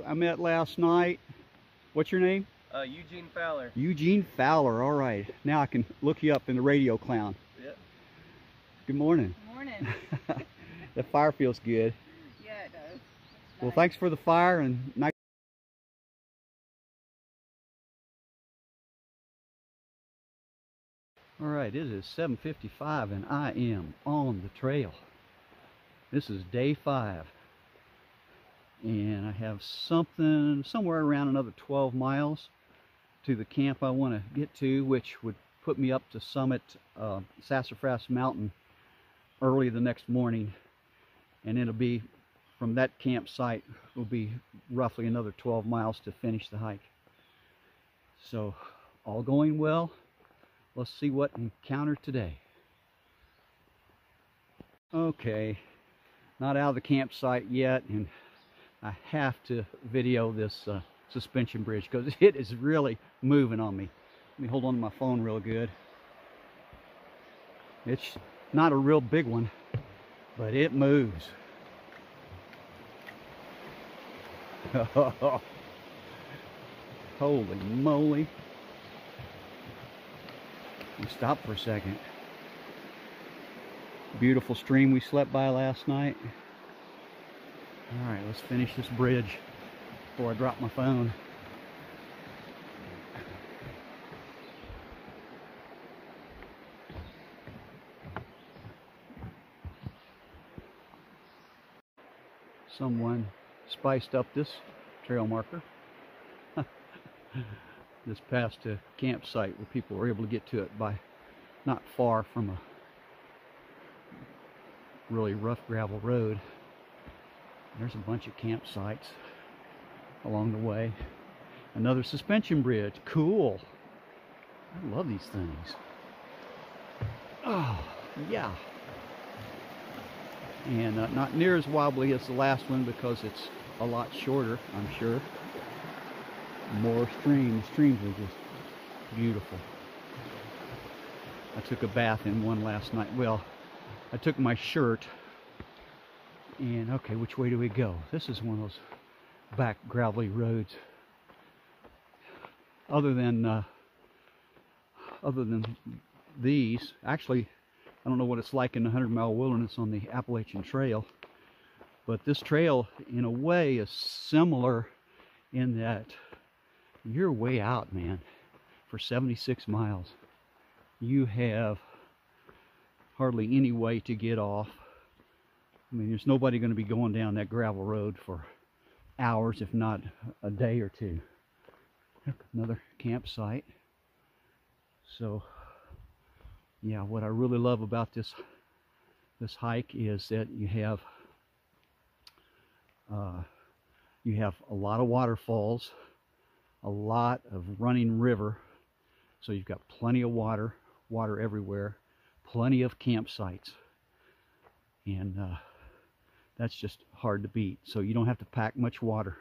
you I met last night. What's your name? Uh, Eugene Fowler. Eugene Fowler. All right. Now I can look you up in the radio clown. Yep. Good morning. Good Morning. the fire feels good. Yeah, it does. It's Well, thanks for the fire and nice. All right, it is 7:55 and I am on the trail. This is day 5. And I have something somewhere around another 12 miles to the camp I want to get to, which would put me up to summit uh, Sassafras Mountain early the next morning. And it'll be from that campsite will be roughly another 12 miles to finish the hike. So, all going well. Let's see what encounter today. Okay, not out of the campsite yet, and I have to video this uh, suspension bridge because it is really moving on me. Let me hold on to my phone real good. It's not a real big one, but it moves. Holy moly. We stopped for a second. Beautiful stream we slept by last night. All right, let's finish this bridge before I drop my phone. Someone spiced up this trail marker. this past a campsite where people were able to get to it by not far from a really rough gravel road. There's a bunch of campsites along the way. Another suspension bridge. Cool. I love these things. Oh, yeah. And uh, not near as wobbly as the last one because it's a lot shorter, I'm sure. More streams. Streams are just beautiful. I took a bath in one last night. Well, I took my shirt and okay, which way do we go? This is one of those back gravelly roads. Other than uh, other than these, actually, I don't know what it's like in the 100 mile wilderness on the Appalachian Trail, but this trail, in a way, is similar in that you're way out, man. For 76 miles, you have hardly any way to get off. I mean, there's nobody going to be going down that gravel road for hours, if not a day or two. Another campsite. So, yeah, what I really love about this this hike is that you have uh, you have a lot of waterfalls, a lot of running river, so you've got plenty of water, water everywhere, plenty of campsites, and uh, that's just hard to beat. So you don't have to pack much water.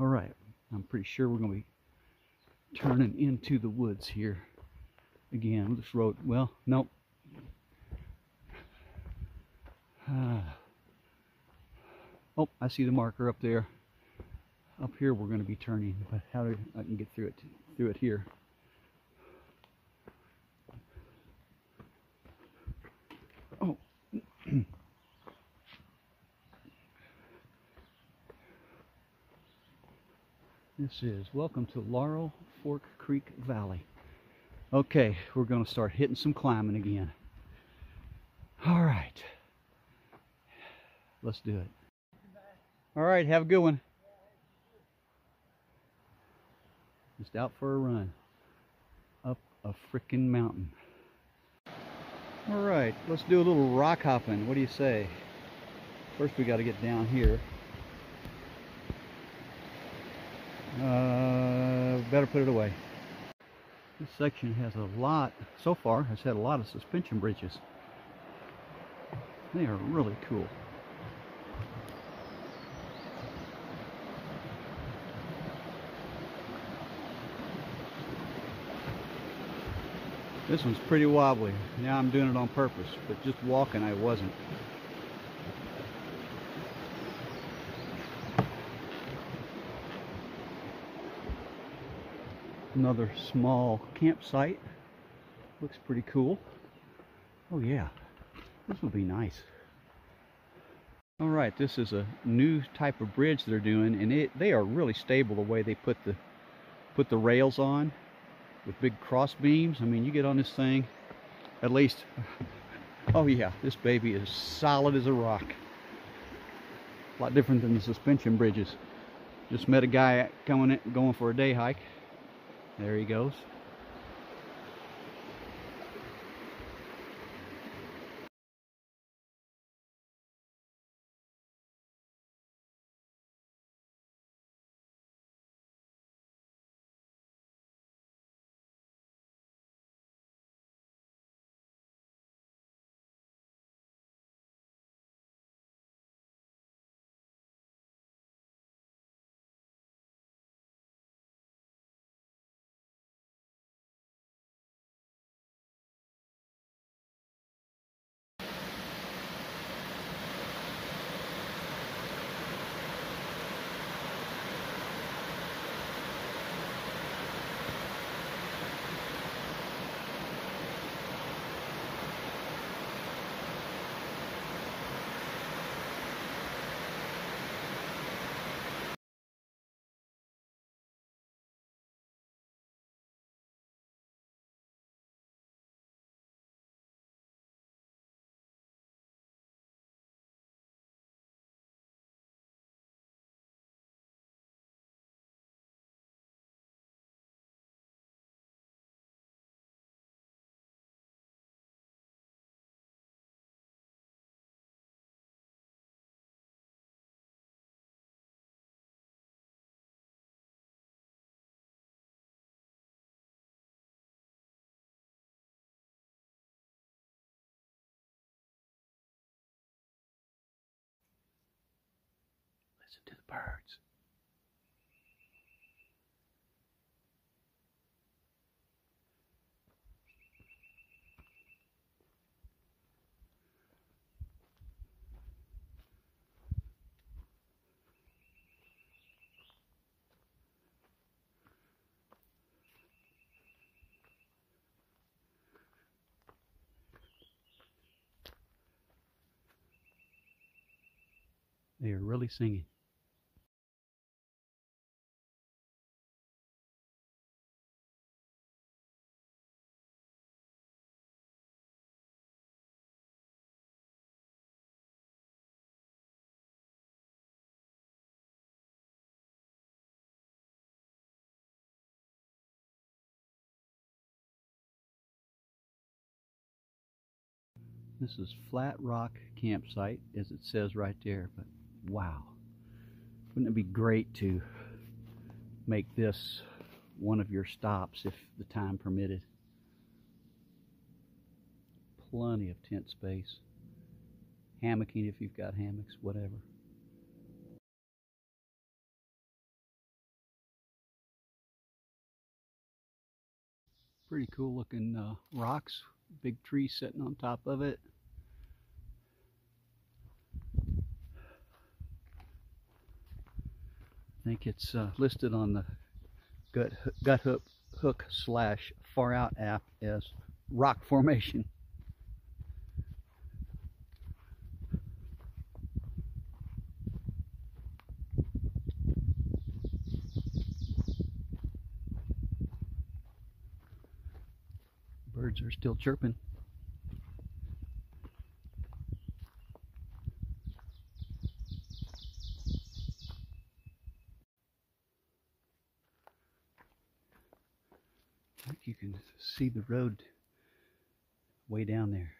All right, I'm pretty sure we're going to be turning into the woods here again. This road, well, nope. Ah. Oh, I see the marker up there. Up here we're going to be turning, but how do I can get through it through it here? Oh. This is welcome to Laurel Fork Creek Valley. Okay, we're going to start hitting some climbing again. All right. Let's do it. All right, have a good one. Just out for a run up a frickin' mountain. All right, let's do a little rock hopping. What do you say? First, we got to get down here. Uh, better put it away. This section has a lot, so far, has had a lot of suspension bridges. They are really cool. This one's pretty wobbly. Now I'm doing it on purpose, but just walking I wasn't. Another small campsite. Looks pretty cool. Oh yeah, this will be nice. All right, this is a new type of bridge they're doing, and it they are really stable the way they put the put the rails on with big cross beams. I mean, you get on this thing, at least. Oh yeah, this baby is solid as a rock. A lot different than the suspension bridges. Just met a guy coming in, going for a day hike. There he goes. Listen to the birds. They are really singing. This is Flat Rock Campsite, as it says right there, but wow. Wouldn't it be great to make this one of your stops if the time permitted? Plenty of tent space. Hammocking if you've got hammocks, whatever. Pretty cool looking uh, rocks big tree sitting on top of it. Think it's uh, listed on the gut, Guthook hook slash FarOut app as rock formation. Birds are still chirping. I think you can see the road way down there.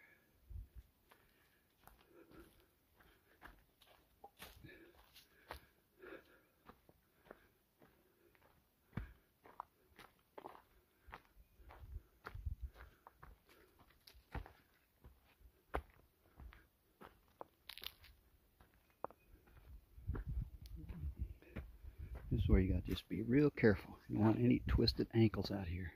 This is where you got to just be real careful. You don't want any twisted ankles out here.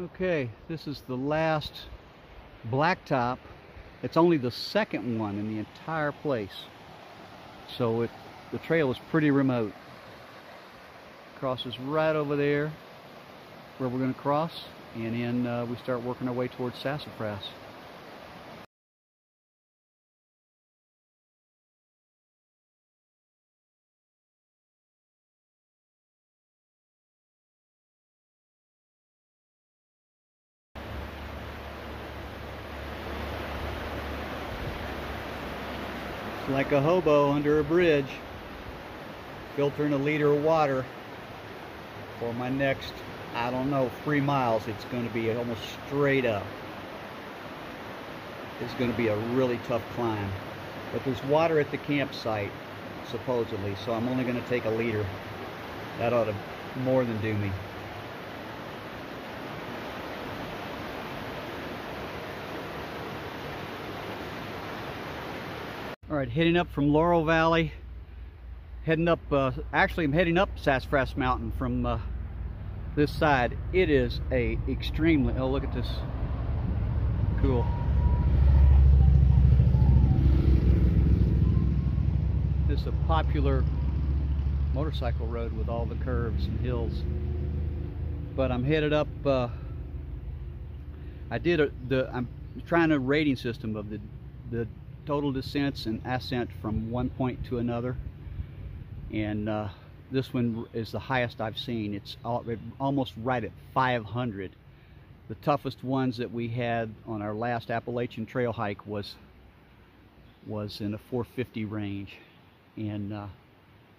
Okay, this is the last blacktop. It's only the second one in the entire place. So it, the trail is pretty remote. Crosses right over there where we're going to cross and then uh, we start working our way towards Sassafras. Like a hobo under a bridge, filtering a liter of water for my next, I don't know, three miles. It's going to be almost straight up. It's going to be a really tough climb. But there's water at the campsite, supposedly, so I'm only going to take a liter. That ought to more than do me. All right, heading up from Laurel Valley, heading up, uh, actually I'm heading up Sassafras Mountain from uh, this side. It is a extremely, oh look at this, cool. This is a popular motorcycle road with all the curves and hills. But I'm headed up, uh, I did a, the, I'm trying a rating system of the, the total descents and ascent from one point to another. And uh, this one is the highest I've seen. It's all, almost right at 500. The toughest ones that we had on our last Appalachian Trail hike was was in a 450 range, and uh,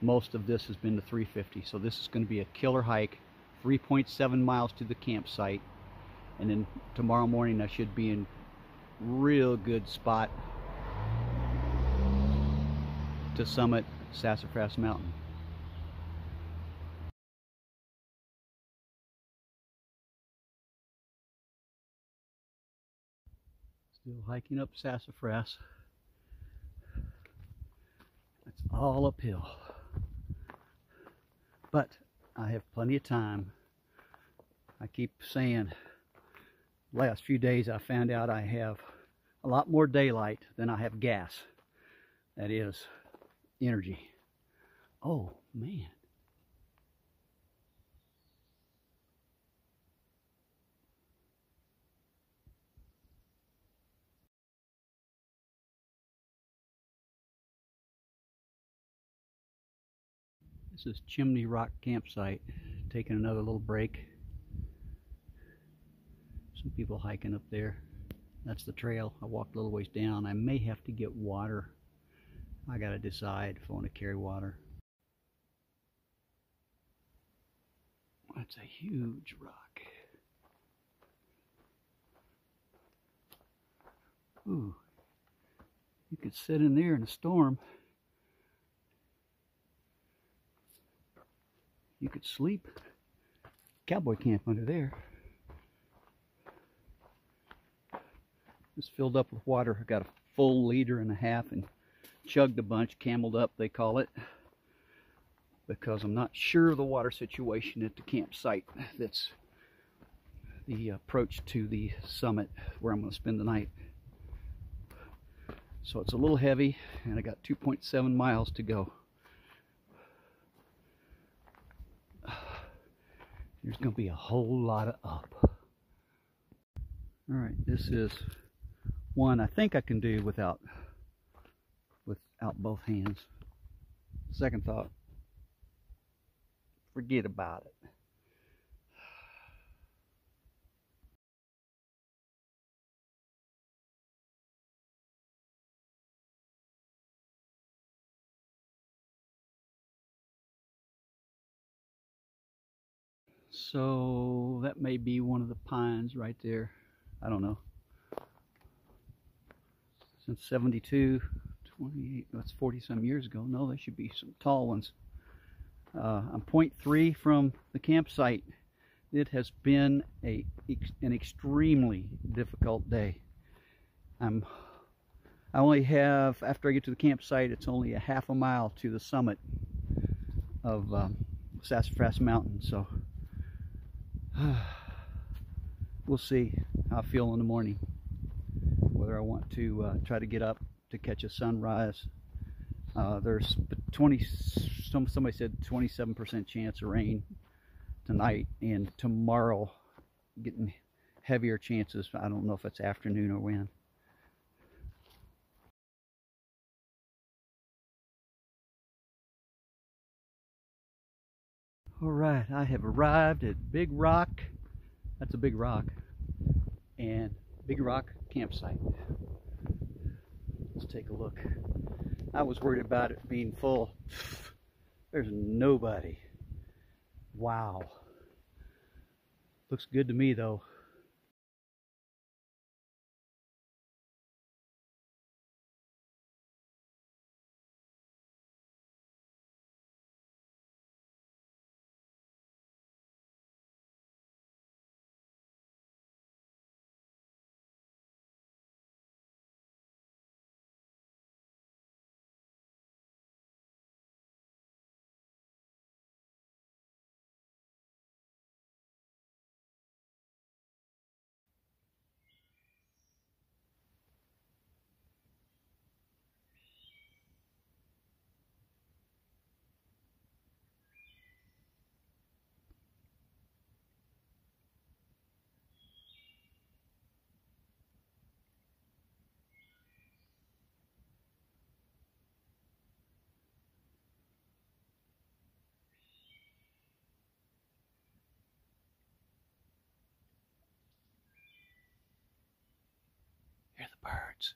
most of this has been the 350. So this is going to be a killer hike, 3.7 miles to the campsite, and then tomorrow morning I should be in real good spot to summit Sassafras Mountain. Still hiking up Sassafras. It's all uphill. But I have plenty of time. I keep saying, last few days I found out I have a lot more daylight than I have gas. That is energy. Oh, man. This is Chimney Rock Campsite. Taking another little break. Some people hiking up there. That's the trail. I walked a little ways down. I may have to get water I gotta decide if I want to carry water. That's a huge rock. Ooh, you could sit in there in a storm. You could sleep. Cowboy camp under there. It's filled up with water. I got a full liter and a half and chugged a bunch, cameled up they call it, because I'm not sure of the water situation at the campsite that's the approach to the summit where I'm going to spend the night. So it's a little heavy and I got 2.7 miles to go. There's going to be a whole lot of up. Alright, this is one I think I can do without out both hands. Second thought, forget about it. So that may be one of the pines right there. I don't know. Since 72, 28, that's 40 some years ago. No, there should be some tall ones. Uh, I'm point three from the campsite. It has been a an extremely difficult day. I'm I only have after I get to the campsite, it's only a half a mile to the summit of um, Sassafras Mountain. So we'll see how I feel in the morning. Whether I want to uh, try to get up to catch a sunrise. Uh, there's 20, some, somebody said 27% chance of rain tonight and tomorrow getting heavier chances. I don't know if it's afternoon or when. All right, I have arrived at Big Rock. That's a big rock. And Big Rock campsite. Let's take a look. I was worried about it being full. There's nobody. Wow. Looks good to me though. Birds.